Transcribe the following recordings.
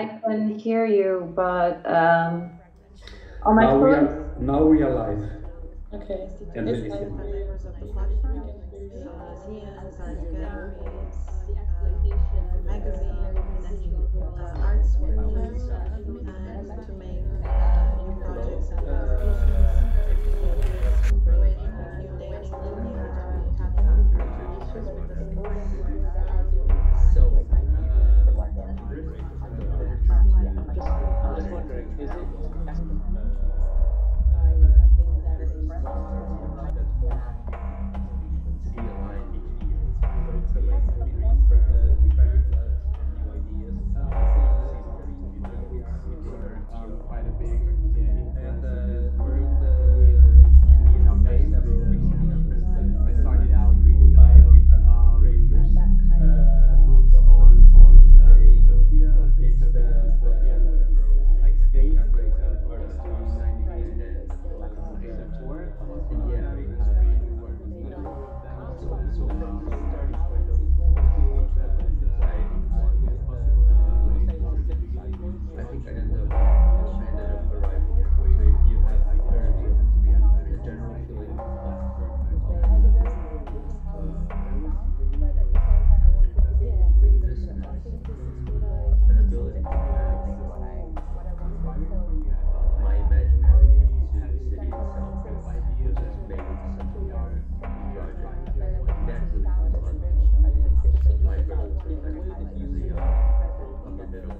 I can hear you, but um, on my now phone. We are, now we are live. Okay. And it's arts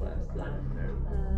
last time.